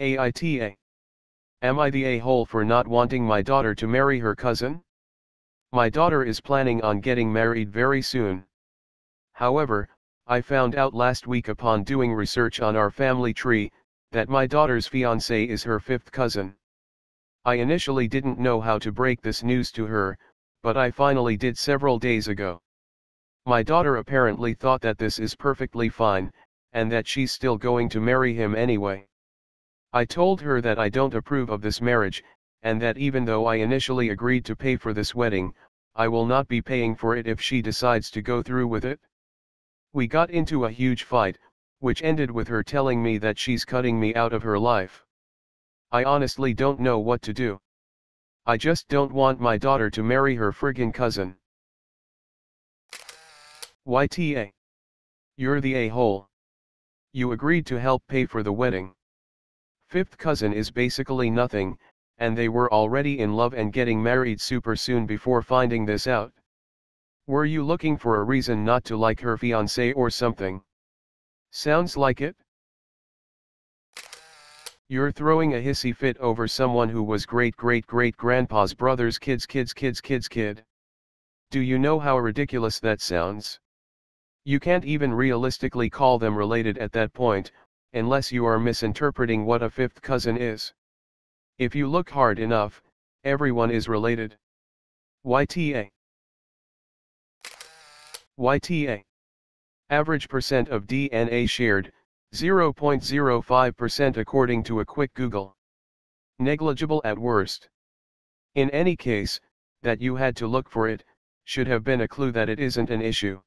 AITA. Am I the a-hole for not wanting my daughter to marry her cousin? My daughter is planning on getting married very soon. However, I found out last week upon doing research on our family tree, that my daughter's fiancé is her fifth cousin. I initially didn't know how to break this news to her, but I finally did several days ago. My daughter apparently thought that this is perfectly fine, and that she's still going to marry him anyway. I told her that I don't approve of this marriage, and that even though I initially agreed to pay for this wedding, I will not be paying for it if she decides to go through with it. We got into a huge fight, which ended with her telling me that she's cutting me out of her life. I honestly don't know what to do. I just don't want my daughter to marry her friggin' cousin. YTA. You're the a-hole. You agreed to help pay for the wedding. Fifth cousin is basically nothing, and they were already in love and getting married super soon before finding this out. Were you looking for a reason not to like her fiancé or something? Sounds like it? You're throwing a hissy fit over someone who was great great great grandpa's brother's kids kids kids kids kid. Do you know how ridiculous that sounds? You can't even realistically call them related at that point, unless you are misinterpreting what a fifth cousin is. If you look hard enough, everyone is related. YTA YTA Average percent of DNA shared, 0.05% according to a quick Google. Negligible at worst. In any case, that you had to look for it, should have been a clue that it isn't an issue.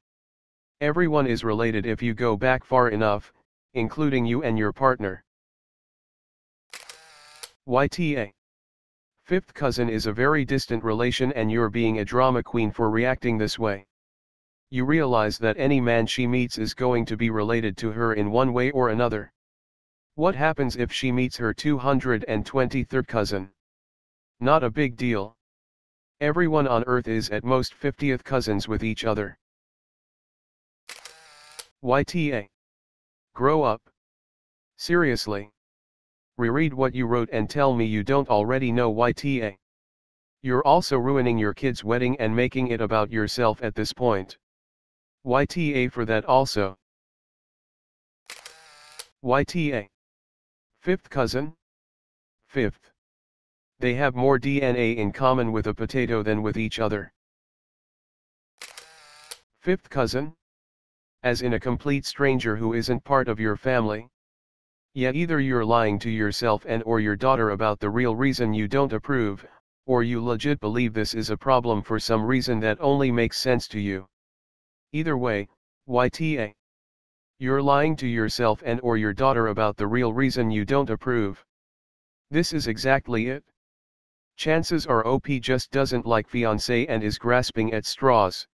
Everyone is related if you go back far enough, including you and your partner. YTA. Fifth cousin is a very distant relation and you're being a drama queen for reacting this way. You realize that any man she meets is going to be related to her in one way or another. What happens if she meets her 223rd cousin? Not a big deal. Everyone on earth is at most 50th cousins with each other. YTA. Grow up. Seriously. Reread what you wrote and tell me you don't already know YTA. You're also ruining your kid's wedding and making it about yourself at this point. YTA for that also. YTA. Fifth cousin? Fifth. They have more DNA in common with a potato than with each other. Fifth cousin? As in a complete stranger who isn't part of your family? Yet either you're lying to yourself and or your daughter about the real reason you don't approve, or you legit believe this is a problem for some reason that only makes sense to you. Either way, YTA. You're lying to yourself and or your daughter about the real reason you don't approve. This is exactly it. Chances are OP just doesn't like fiancé and is grasping at straws.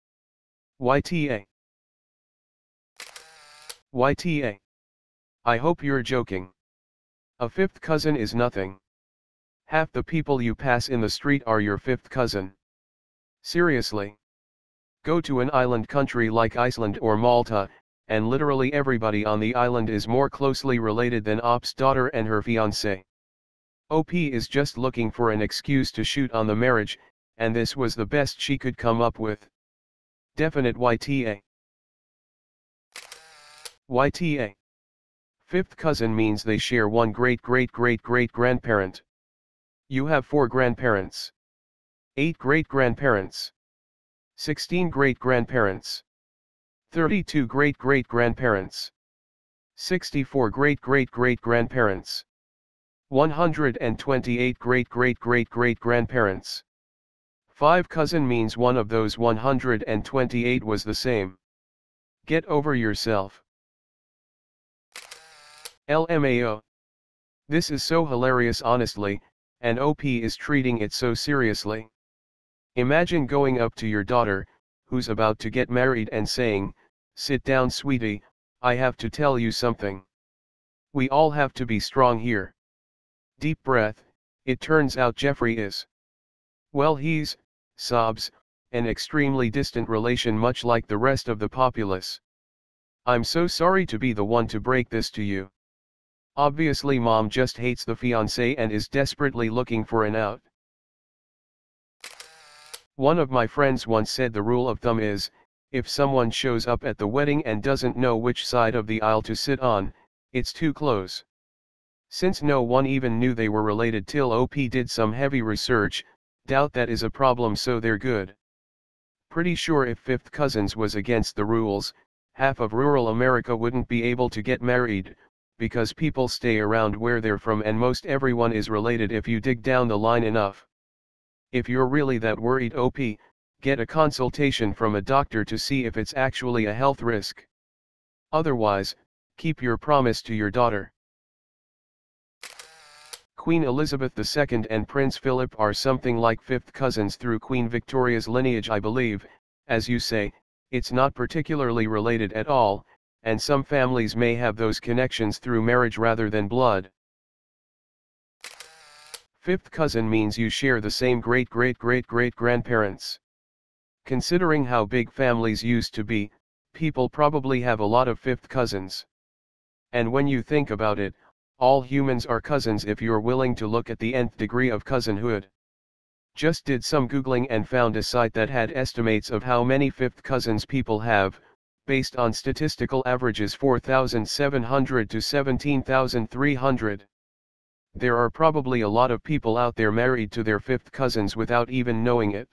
YTA. YTA. I hope you're joking. A fifth cousin is nothing. Half the people you pass in the street are your fifth cousin. Seriously. Go to an island country like Iceland or Malta, and literally everybody on the island is more closely related than Op's daughter and her fiancé. OP is just looking for an excuse to shoot on the marriage, and this was the best she could come up with. Definite YTA. YTA. Fifth cousin means they share one great great great great grandparent. You have four grandparents. Eight great grandparents. 16 great-grandparents, 32 great-great-grandparents, 64 great-great-great-grandparents, 128 great-great-great-great-grandparents. 5 cousin means one of those 128 was the same. Get over yourself. LMAO. This is so hilarious honestly, and OP is treating it so seriously. Imagine going up to your daughter, who's about to get married and saying, Sit down sweetie, I have to tell you something. We all have to be strong here. Deep breath, it turns out Jeffrey is. Well he's, sobs, an extremely distant relation much like the rest of the populace. I'm so sorry to be the one to break this to you. Obviously mom just hates the fiancé and is desperately looking for an out. One of my friends once said the rule of thumb is, if someone shows up at the wedding and doesn't know which side of the aisle to sit on, it's too close. Since no one even knew they were related till OP did some heavy research, doubt that is a problem so they're good. Pretty sure if fifth cousins was against the rules, half of rural America wouldn't be able to get married, because people stay around where they're from and most everyone is related if you dig down the line enough. If you're really that worried OP, get a consultation from a doctor to see if it's actually a health risk. Otherwise, keep your promise to your daughter. Queen Elizabeth II and Prince Philip are something like fifth cousins through Queen Victoria's lineage I believe, as you say, it's not particularly related at all, and some families may have those connections through marriage rather than blood. Fifth cousin means you share the same great great great great grandparents. Considering how big families used to be, people probably have a lot of fifth cousins. And when you think about it, all humans are cousins if you're willing to look at the nth degree of cousinhood. Just did some googling and found a site that had estimates of how many fifth cousins people have, based on statistical averages 4,700 to 17,300. There are probably a lot of people out there married to their fifth cousins without even knowing it.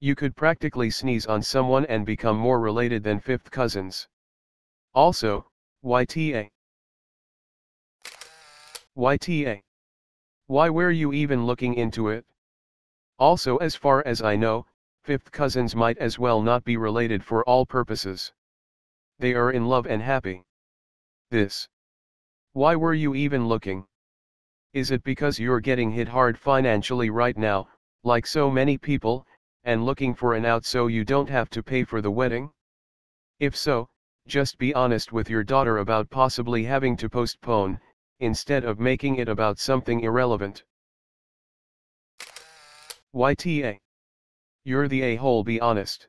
You could practically sneeze on someone and become more related than fifth cousins. Also, YTA. YTA. Why were you even looking into it? Also as far as I know, fifth cousins might as well not be related for all purposes. They are in love and happy. This. Why were you even looking? Is it because you're getting hit hard financially right now, like so many people, and looking for an out so you don't have to pay for the wedding? If so, just be honest with your daughter about possibly having to postpone, instead of making it about something irrelevant. YTA. You're the a-hole be honest.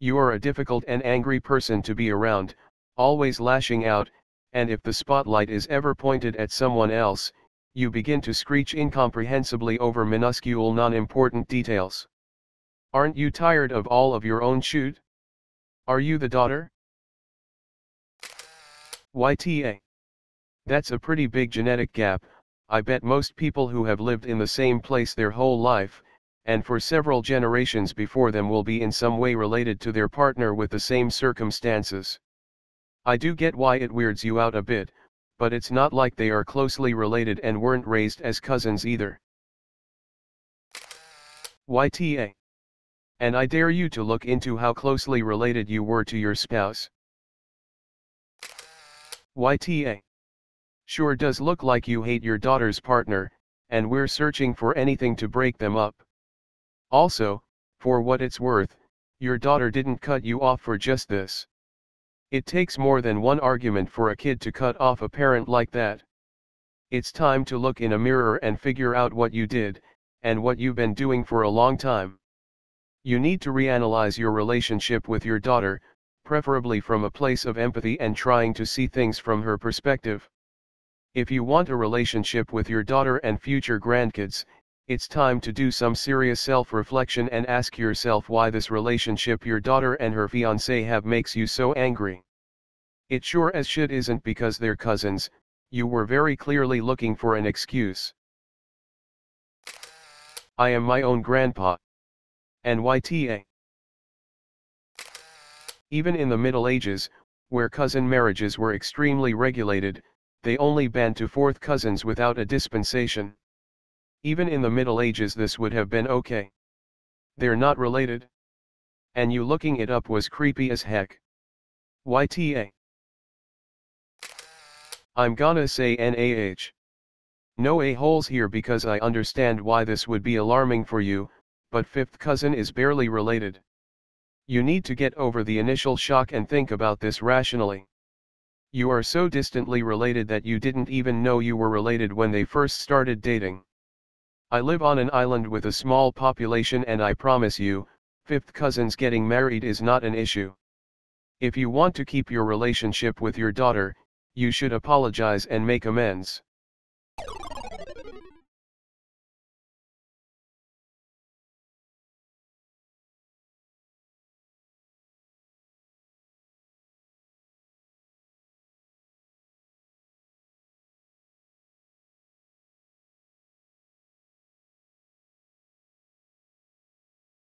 You are a difficult and angry person to be around, always lashing out, and if the spotlight is ever pointed at someone else, you begin to screech incomprehensibly over minuscule non-important details. Aren't you tired of all of your own shoot? Are you the daughter? YTA. That's a pretty big genetic gap, I bet most people who have lived in the same place their whole life, and for several generations before them will be in some way related to their partner with the same circumstances. I do get why it weirds you out a bit, but it's not like they are closely related and weren't raised as cousins either. YTA. And I dare you to look into how closely related you were to your spouse. YTA. Sure does look like you hate your daughter's partner, and we're searching for anything to break them up. Also, for what it's worth, your daughter didn't cut you off for just this. It takes more than one argument for a kid to cut off a parent like that. It's time to look in a mirror and figure out what you did, and what you've been doing for a long time. You need to reanalyze your relationship with your daughter, preferably from a place of empathy and trying to see things from her perspective. If you want a relationship with your daughter and future grandkids, it's time to do some serious self-reflection and ask yourself why this relationship your daughter and her fiancé have makes you so angry. It sure as shit isn't because they're cousins, you were very clearly looking for an excuse. I am my own grandpa. NYTA. Even in the Middle Ages, where cousin marriages were extremely regulated, they only banned to fourth cousins without a dispensation. Even in the Middle Ages this would have been okay. They're not related. And you looking it up was creepy as heck. YTA. I'm gonna say NAH. No a-holes here because I understand why this would be alarming for you, but fifth cousin is barely related. You need to get over the initial shock and think about this rationally. You are so distantly related that you didn't even know you were related when they first started dating. I live on an island with a small population and I promise you, fifth cousins getting married is not an issue. If you want to keep your relationship with your daughter, You should apologize and make amends.